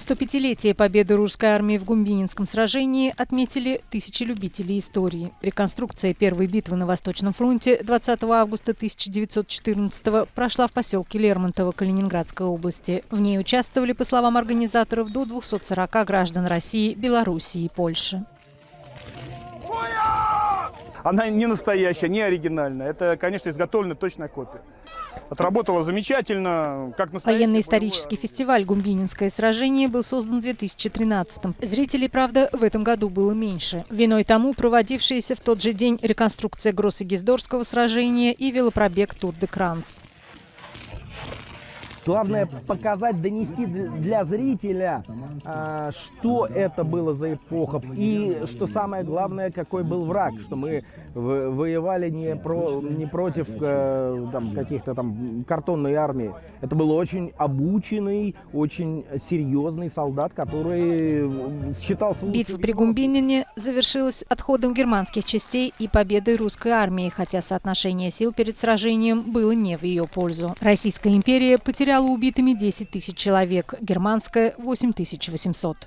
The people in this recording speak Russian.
105-летие победы русской армии в Гумбининском сражении отметили тысячи любителей истории. Реконструкция первой битвы на Восточном фронте 20 августа 1914 прошла в поселке Лермонтово Калининградской области. В ней участвовали, по словам организаторов, до 240 граждан России, Белоруссии и Польши. Она не настоящая, не оригинальная. Это, конечно, изготовлена точная копия. Отработала замечательно, как настоящий. Военно-исторический фестиваль «Гумбининское сражение» был создан в 2013-м. Зрителей, правда, в этом году было меньше. Виной тому проводившаяся в тот же день реконструкция Гроссегиздорского сражения и велопробег Тур де Кранц. Главное показать, донести для зрителя, а, что это было за эпоха. И что самое главное, какой был враг. Что мы воевали не, про, не против э, там, каких-то там картонной армии. Это был очень обученный, очень серьезный солдат, который считался... Битва при Гумбинине завершилась отходом германских частей и победой русской армии, хотя соотношение сил перед сражением было не в ее пользу. Российская империя потеряла убитыми 10 тысяч человек, германская – 8 800.